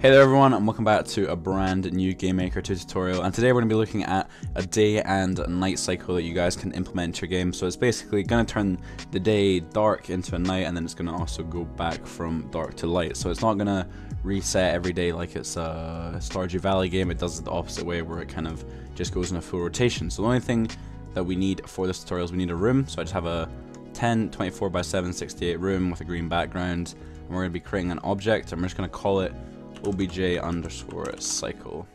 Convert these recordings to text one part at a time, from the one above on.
Hey there everyone and welcome back to a brand new GameMaker 2 tutorial and today we're going to be looking at a day and night cycle that you guys can implement into your game. So it's basically going to turn the day dark into a night and then it's going to also go back from dark to light. So it's not going to reset every day like it's a Stardew Valley game, it does it the opposite way where it kind of just goes in a full rotation. So the only thing that we need for this tutorial is we need a room. So I just have a 10 24 by 7 68 room with a green background and we're going to be creating an object and we're just going to call it obj underscore cycle.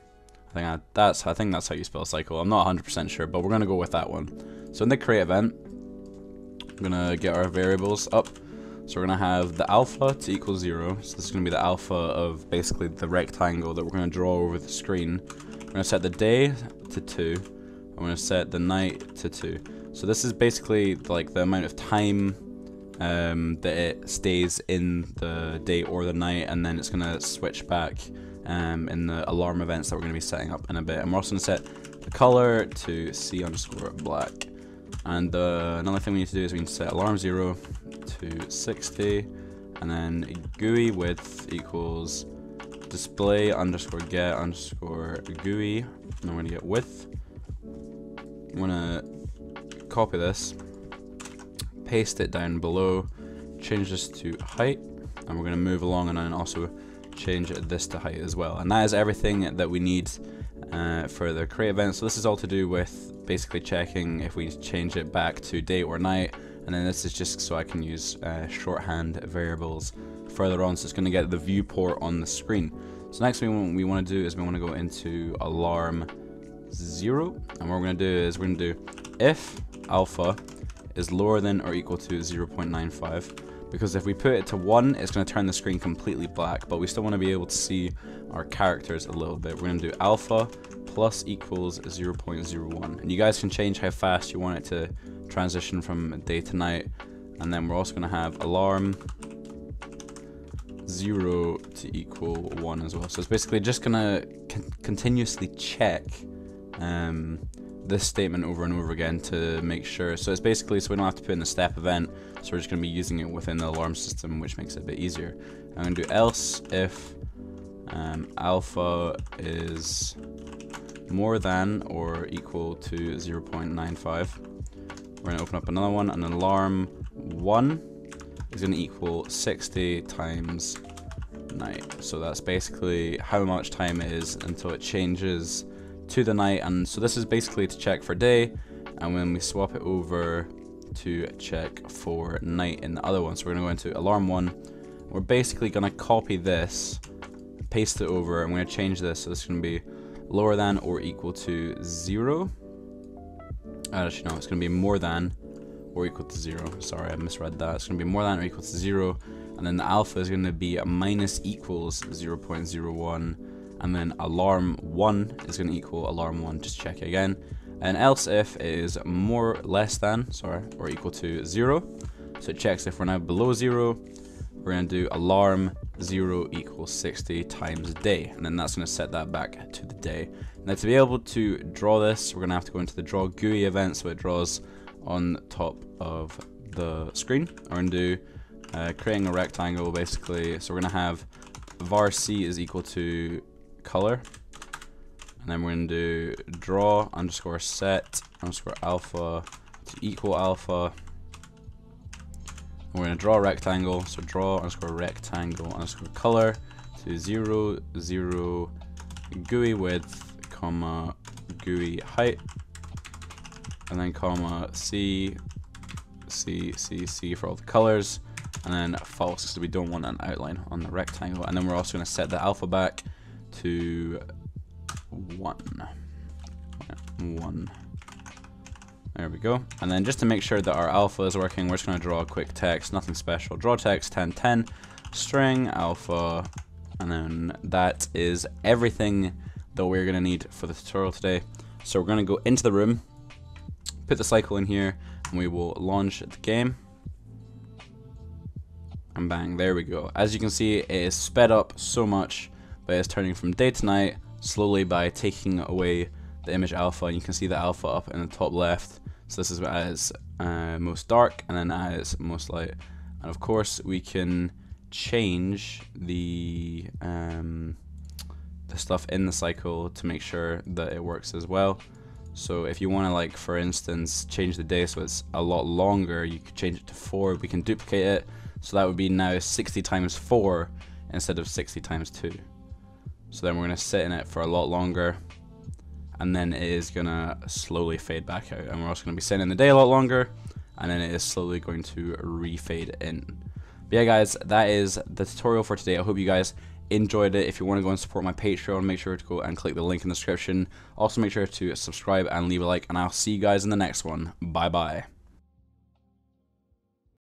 I think I, that's I think that's how you spell cycle. I'm not 100% sure, but we're gonna go with that one. So in the create event, we're gonna get our variables up. So we're gonna have the alpha to equal zero. So this is gonna be the alpha of basically the rectangle that we're gonna draw over the screen. We're gonna set the day to two. I'm gonna set the night to two. So this is basically like the amount of time um, that it stays in the day or the night, and then it's going to switch back um, in the alarm events that we're going to be setting up in a bit. And we're also going to set the color to C underscore black. And uh, another thing we need to do is we need to set alarm 0 to 60, and then GUI width equals display underscore get underscore GUI, and we're going to get width. I'm going to copy this paste it down below, change this to height, and we're going to move along and then also change this to height as well. And that is everything that we need uh, for the create event. So this is all to do with basically checking if we change it back to day or night. And then this is just so I can use uh, shorthand variables further on. So it's going to get the viewport on the screen. So next thing we want to do is we want to go into alarm zero. And what we're going to do is we're going to do if alpha is lower than or equal to 0.95 because if we put it to 1 it's going to turn the screen completely black but we still want to be able to see our characters a little bit. We're going to do alpha plus equals 0.01 and you guys can change how fast you want it to transition from day to night and then we're also going to have alarm 0 to equal 1 as well. So it's basically just going to con continuously check um, this statement over and over again to make sure. So it's basically so we don't have to put in a step event. So we're just going to be using it within the alarm system, which makes it a bit easier. I'm going to do else if um, alpha is more than or equal to 0.95. We're going to open up another one, and alarm 1 is going to equal 60 times night. So that's basically how much time it is until it changes to the night and so this is basically to check for day and when we swap it over to check for night in the other one. So we're going to go into alarm 1 we're basically going to copy this paste it over I'm going to change this. So going to be lower than or equal to 0 actually no it's going to be more than or equal to 0 sorry I misread that. It's going to be more than or equal to 0 and then the alpha is going to be minus equals 0.01 and then alarm 1 is going to equal alarm 1, just check it again. And else if is more less than, sorry, or equal to 0. So it checks if we're now below 0, we're going to do alarm 0 equals 60 times day. And then that's going to set that back to the day. Now to be able to draw this, we're going to have to go into the draw GUI event so it draws on top of the screen. We're going to do uh, creating a rectangle basically. So we're going to have var c is equal to color. And then we're going to do draw underscore set underscore alpha to equal alpha. And we're going to draw a rectangle. So draw underscore rectangle underscore color to 0, 0 GUI width, comma GUI height. And then comma C, C, C, C for all the colors. And then false because we don't want an outline on the rectangle. And then we're also going to set the alpha back to one. One. There we go. And then just to make sure that our alpha is working, we're just going to draw a quick text, nothing special. Draw text 1010, string alpha, and then that is everything that we're going to need for the tutorial today. So we're going to go into the room, put the cycle in here, and we will launch the game. And bang, there we go. As you can see, it is sped up so much but it's turning from day to night slowly by taking away the image alpha and you can see the alpha up in the top left so this is at its uh, most dark and then at its most light and of course we can change the um, the stuff in the cycle to make sure that it works as well. So if you want to like, for instance, change the day so it's a lot longer, you could change it to 4. We can duplicate it. So that would be now 60 times 4 instead of 60 times 2. So then we're going to sit in it for a lot longer. And then it is going to slowly fade back out. And we're also going to be sitting in the day a lot longer. And then it is slowly going to refade in. But yeah guys, that is the tutorial for today. I hope you guys enjoyed it. If you want to go and support my Patreon, make sure to go and click the link in the description. Also make sure to subscribe and leave a like. And I'll see you guys in the next one. Bye bye.